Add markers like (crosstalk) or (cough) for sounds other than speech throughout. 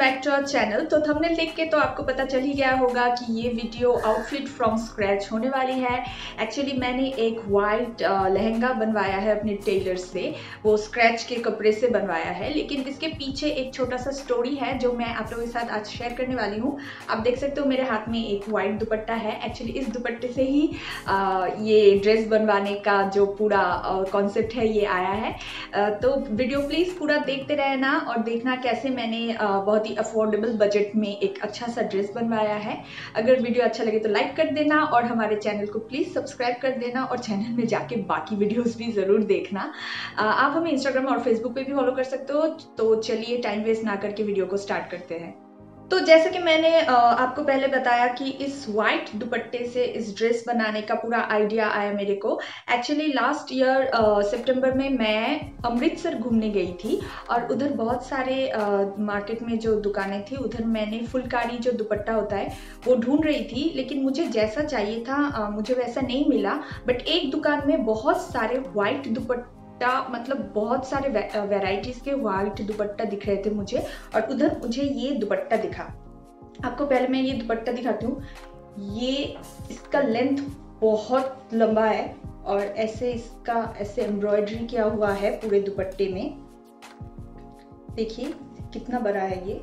Back to our channel तो thumbnail देख के तो आपको पता चल ही गया होगा कि ये वीडियो आउटफिट फ्रॉम स्क्रैच होने वाली है। एक्चुअली मैंने एक वाइट लहंगा बनवाया है अपने टेलर से। वो स्क्रैच के कपड़े से बनवाया है। लेकिन इसके पीछे एक छोटा सा स्टोरी है जो मैं आप लोगों के साथ आज शेयर करने वाली हूँ। आप देख सकते हो मेरे हाथ में एक वाइट दुपट्टा है। एक्चुअली इस दुपट्टे से ही आ, ये ड्रेस बनवाने का जो पूरा कॉन्सेप्ट है ये आया है। आ, तो वीडियो प्लीज़ पूरा देखते रहना और देखना कैसे मैंने बहुत ही अफोर्डेबल बजट में एक अच्छा सा ड्रेस बनवाया है। अगर वीडियो अच्छा लगे तो लाइक कर देना और हमारे चैनल को प्लीज़ सब्सक्राइब कर देना और चैनल में जाके बाकी वीडियोस भी ज़रूर देखना। आप हमें इंस्टाग्राम और फेसबुक पे भी फॉलो कर सकते हो तो चलिए टाइम वेस्ट ना करके वीडियो को स्टार्ट करते हैं। तो जैसे कि मैंने आपको पहले बताया कि इस वाइट दुपट्टे से इस ड्रेस बनाने का पूरा आइडिया आया मेरे को। एक्चुअली लास्ट ईयर सितंबर में मैं अमृतसर घूमने गई थी और उधर बहुत सारे मार्केट में जो दुकानें थी, उधर मैंने फुलकारी जो दुपट्टा होता है, वो ढूंढ रही थी, लेकिन मुझे जैसा चाहिए था मुझे वैसा नहीं मिला। बट एक दुकान में बहुत सारे वाइट दुपट्टे दुपट्टा मतलब बहुत सारे वेराइटीज़ के वाइट दुपट्टा दिख रहे थे मुझे और उधर मुझे ये दुपट्टा दिखा। आपको पहले मैं ये दुपट्टा दिखाती हूँ। ये इसका लेंथ बहुत लंबा है और ऐसे इसका, ऐसे एम्ब्रॉयडरी किया हुआ है पूरे दुपट्टे में। देखिए कितना बड़ा है ये।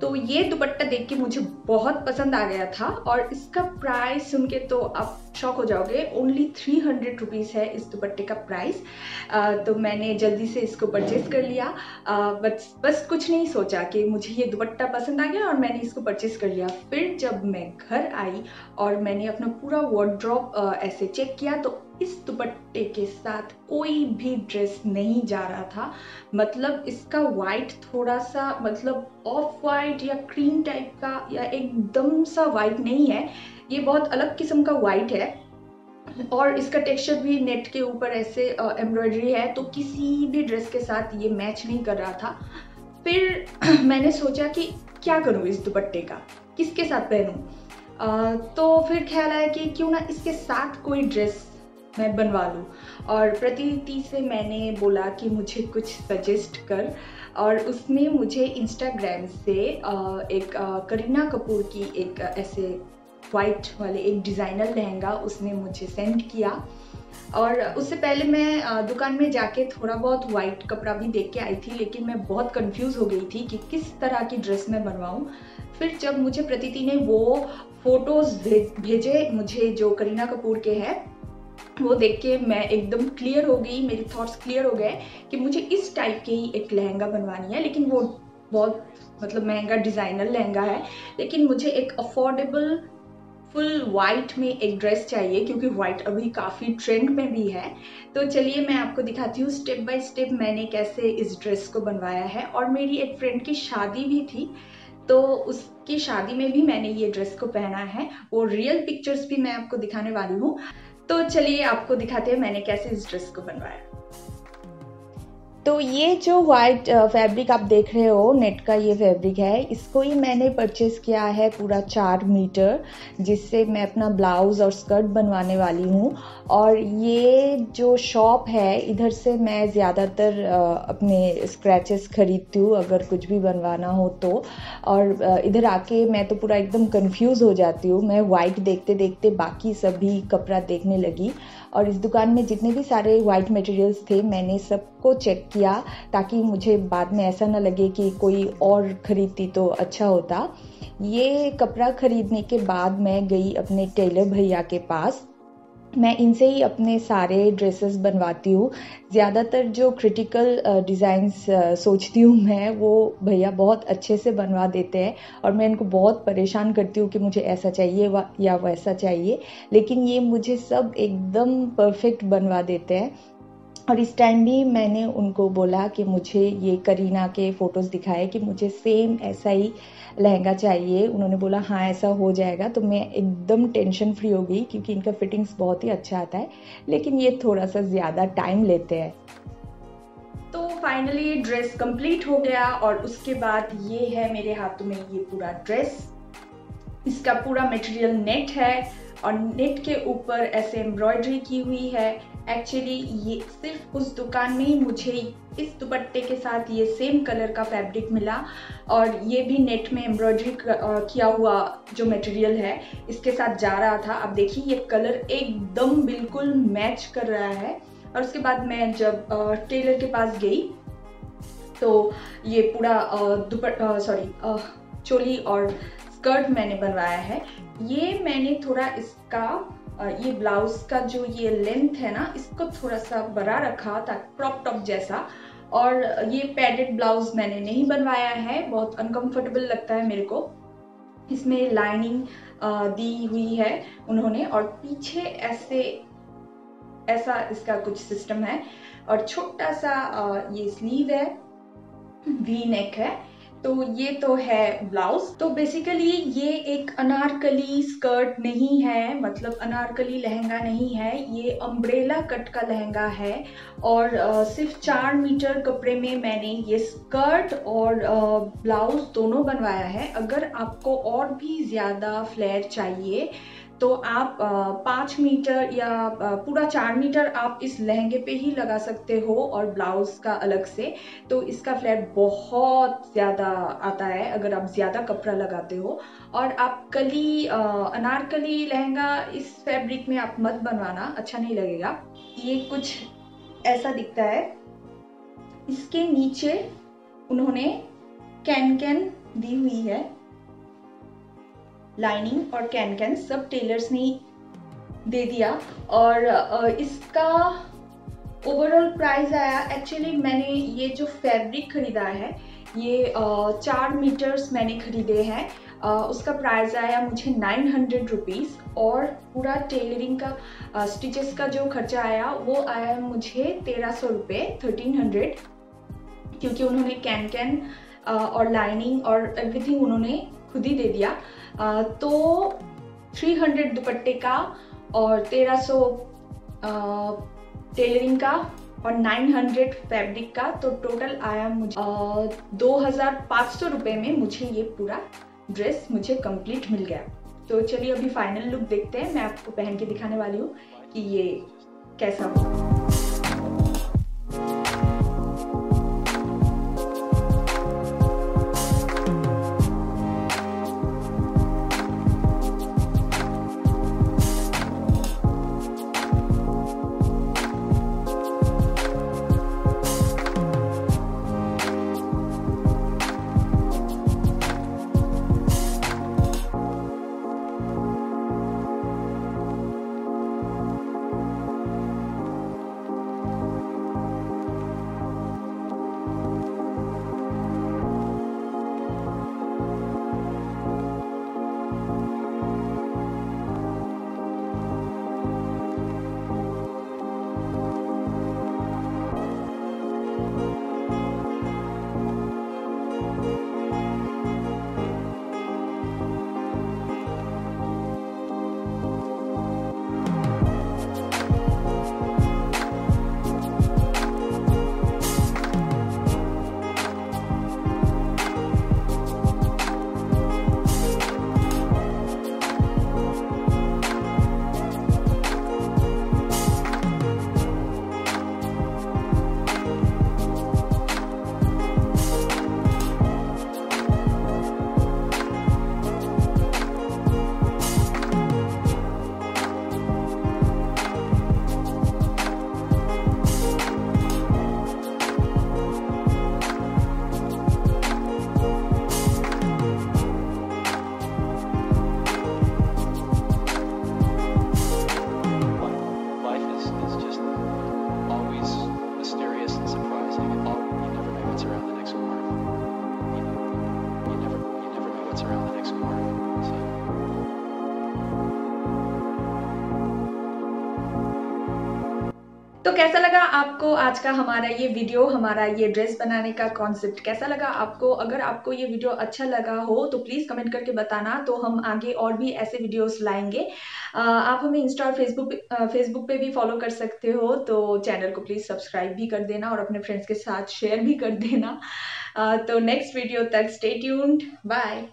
तो ये दुपट्टा देख के मुझे बहुत पसंद आ गया था और इसका प्राइस सुन के तो आप शॉक हो जाओगे। ओनली थ्री हंड्रेड रुपीज़ है इस दुपट्टे का प्राइस तो मैंने जल्दी से इसको परचेज़ कर लिया। बस बस कुछ नहीं सोचा कि मुझे ये दुपट्टा पसंद आ गया और मैंने इसको परचेज़ कर लिया। फिर जब मैं घर आई और मैंने अपना पूरा वार्ड्रॉप ऐसे चेक किया तो इस दुपट्टे के साथ कोई भी ड्रेस नहीं जा रहा था। मतलब इसका वाइट थोड़ा सा मतलब ऑफ़ वाइट या क्रीम टाइप का या एकदम सा वाइट नहीं है। ये बहुत अलग किस्म का वाइट है। और इसका टेक्सचर भी नेट के ऊपर ऐसे एम्ब्रॉयडरी है तो किसी भी ड्रेस के साथ ये मैच नहीं कर रहा था। फिर (clears throat) मैंने सोचा कि क्या करूँ इस दुपट्टे का? किसके साथ पहनूँ? तो फिर ख्याल आया कि क्यों ना इसके साथ कोई ड्रेस मैं बनवा लूँ। और प्रतीति से मैंने बोला कि मुझे कुछ सजेस्ट कर। और उसने मुझे इंस्टाग्राम से एक करीना कपूर की एक ऐसे वाइट वाले एक डिज़ाइनर लहंगा उसने मुझे सेंड किया। और उससे पहले मैं दुकान में जाके थोड़ा बहुत वाइट कपड़ा भी देख के आई थी, लेकिन मैं बहुत कंफ्यूज हो गई थी कि किस तरह की ड्रेस मैं बनवाऊँ। फिर जब मुझे प्रतीति ने वो फ़ोटोज़ भेजे, मुझे जो करीना कपूर के हैं, वो देख के मैं एकदम क्लियर हो गई, मेरे थॉट्स क्लियर हो गए कि मुझे इस टाइप के ही एक लहंगा बनवानी है, लेकिन वो बहुत मतलब महँगा डिज़ाइनर लहंगा है, लेकिन मुझे एक अफोर्डेबल फुल वाइट में एक ड्रेस चाहिए, क्योंकि वाइट अभी काफ़ी ट्रेंड में भी है। तो चलिए मैं आपको दिखाती हूँ स्टेप बाय स्टेप मैंने कैसे इस ड्रेस को बनवाया है। और मेरी एक फ्रेंड की शादी भी थी तो उसकी शादी में भी मैंने ये ड्रेस को पहना है। वो रियल पिक्चर्स भी मैं आपको दिखाने वाली हूँ। तो चलिए आपको दिखाते हैं मैंने कैसे इस ड्रेस को बनवाया। तो ये जो वाइट फैब्रिक आप देख रहे हो नेट का ये फैब्रिक है, इसको ही मैंने परचेज़ किया है पूरा चार मीटर जिससे मैं अपना ब्लाउज़ और स्कर्ट बनवाने वाली हूँ। और ये जो शॉप है, इधर से मैं ज़्यादातर अपने स्क्रैचेस खरीदती हूँ, अगर कुछ भी बनवाना हो तो। और इधर आके मैं तो पूरा एकदम कंफ्यूज हो जाती हूँ। मैं वाइट देखते देखते बाकी सभी कपड़ा देखने लगी। और इस दुकान में जितने भी सारे वाइट मटेरियल्स थे, मैंने सबको चेक किया ताकि मुझे बाद में ऐसा ना लगे कि कोई और ख़रीदती तो अच्छा होता। ये कपड़ा ख़रीदने के बाद मैं गई अपने टेलर भैया के पास। मैं इनसे ही अपने सारे ड्रेसेस बनवाती हूँ। ज़्यादातर जो क्रिटिकल डिज़ाइंस सोचती हूँ मैं, वो भैया बहुत अच्छे से बनवा देते हैं और मैं इनको बहुत परेशान करती हूँ कि मुझे ऐसा चाहिए या वैसा चाहिए। लेकिन ये मुझे सब एकदम परफेक्ट बनवा देते हैं। और इस टाइम भी मैंने उनको बोला कि मुझे ये करीना के फ़ोटोज़ दिखाए कि मुझे सेम ऐसा ही लहंगा चाहिए। उन्होंने बोला हाँ ऐसा हो जाएगा। तो मैं एकदम टेंशन फ्री हो गई क्योंकि इनका फिटिंग्स बहुत ही अच्छा आता है, लेकिन ये थोड़ा सा ज़्यादा टाइम लेते हैं। तो फाइनली ड्रेस कंप्लीट हो गया और उसके बाद ये है मेरे हाथों में ये पूरा ड्रेस इसका पूरा मटेरियल नेट है और नेट के ऊपर ऐसे एम्ब्रॉयडरी की हुई है। एक्चुअली ये सिर्फ़ उस दुकान में ही मुझे इस दुपट्टे के साथ ये सेम कलर का फैब्रिक मिला और ये भी नेट में एम्ब्रॉयडरी किया हुआ जो मटेरियल है, इसके साथ जा रहा था। अब देखिए, ये कलर एकदम बिल्कुल मैच कर रहा है। और उसके बाद मैं जब टेलर के पास गई तो ये पूरा दुपट सॉरी चोली और स्कर्ट मैंने बनवाया है। ये मैंने थोड़ा इसका ये ब्लाउज का जो ये लेंथ है ना, इसको थोड़ा सा बड़ा रखा था क्रॉप टॉप जैसा। और ये पैडेड ब्लाउज मैंने नहीं बनवाया है, बहुत अनकंफर्टेबल लगता है मेरे को। इसमें लाइनिंग दी हुई है उन्होंने और पीछे ऐसे, ऐसा इसका कुछ सिस्टम है। और छोटा सा ये स्लीव है वी नेक है। तो ये तो है ब्लाउज तो बेसिकली ये एक अनारकली स्कर्ट नहीं है मतलब अनारकली लहंगा नहीं है, ये अम्ब्रेला कट का लहंगा है और सिर्फ़ चार मीटर कपड़े में मैंने ये स्कर्ट और ब्लाउज दोनों बनवाया है। अगर आपको और भी ज़्यादा फ्लेयर चाहिए तो आप पाँच मीटर या पूरा चार मीटर आप इस लहंगे पे ही लगा सकते हो और ब्लाउज का अलग से। तो इसका फ्लैट बहुत ज़्यादा आता है अगर आप ज़्यादा कपड़ा लगाते हो। और आप कली अनारकली लहंगा इस फैब्रिक में आप मत बनवाना अच्छा नहीं लगेगा। ये कुछ ऐसा दिखता है। इसके नीचे उन्होंने कैन कैन दी हुई है। लाइनिंग और कैन कैन सब टेलर्स ने दे दिया। और इसका ओवरऑल प्राइस आया। एक्चुअली मैंने ये जो फैब्रिक खरीदा है, ये चार मीटर्स मैंने खरीदे हैं। उसका प्राइस आया मुझे नाइन हंड्रेड रुपीज़ और पूरा टेलरिंग का स्टिचेस का जो खर्चा आया, वो आया मुझे तेरह सौ रुपये थर्टीन हंड्रेड क्योंकि उन्होंने कैन कैन और लाइनिंग और एवरीथिंग उन्होंने खुद ही दे दिया। आ, तो 300 दुपट्टे का और 1300 टेलरिंग का और 900 फैब्रिक का तो टोटल आया मुझे दो हज़ार पाँच सौ रुपये में मुझे ये पूरा ड्रेस मुझे कंप्लीट मिल गया। तो चलिए अभी फाइनल लुक देखते हैं। मैं आपको पहन के दिखाने वाली हूँ कि ये कैसा हो तो कैसा लगा आपको आज का हमारा ये वीडियो हमारा ये ड्रेस बनाने का कॉन्सेप्ट कैसा लगा आपको? अगर आपको ये वीडियो अच्छा लगा हो तो प्लीज़ कमेंट करके बताना तो हम आगे और भी ऐसे वीडियोस लाएँगे। आप हमें इंस्टा और फेसबुक फेसबुक पे भी फॉलो कर सकते हो तो चैनल को प्लीज़ सब्सक्राइब भी कर देना और अपने फ्रेंड्स के साथ शेयर भी कर देना। तो नेक्स्ट वीडियो तक स्टे ट्यून्ड बाय